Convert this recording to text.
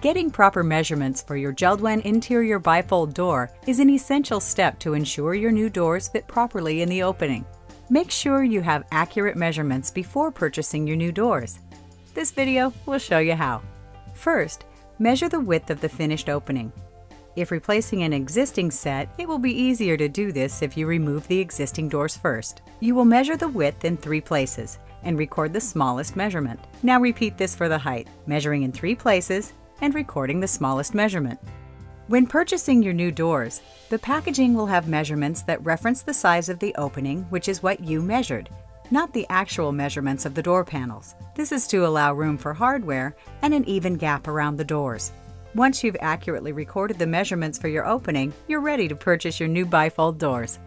Getting proper measurements for your JELD-WEN interior bifold door is an essential step to ensure your new doors fit properly in the opening. Make sure you have accurate measurements before purchasing your new doors. This video will show you how. First, measure the width of the finished opening. If replacing an existing set, it will be easier to do this if you remove the existing doors first. You will measure the width in three places and record the smallest measurement. Now repeat this for the height, measuring in three places and recording the smallest measurement. When purchasing your new doors, the packaging will have measurements that reference the size of the opening, which is what you measured, not the actual measurements of the door panels. This is to allow room for hardware and an even gap around the doors. Once you've accurately recorded the measurements for your opening, you're ready to purchase your new bifold doors.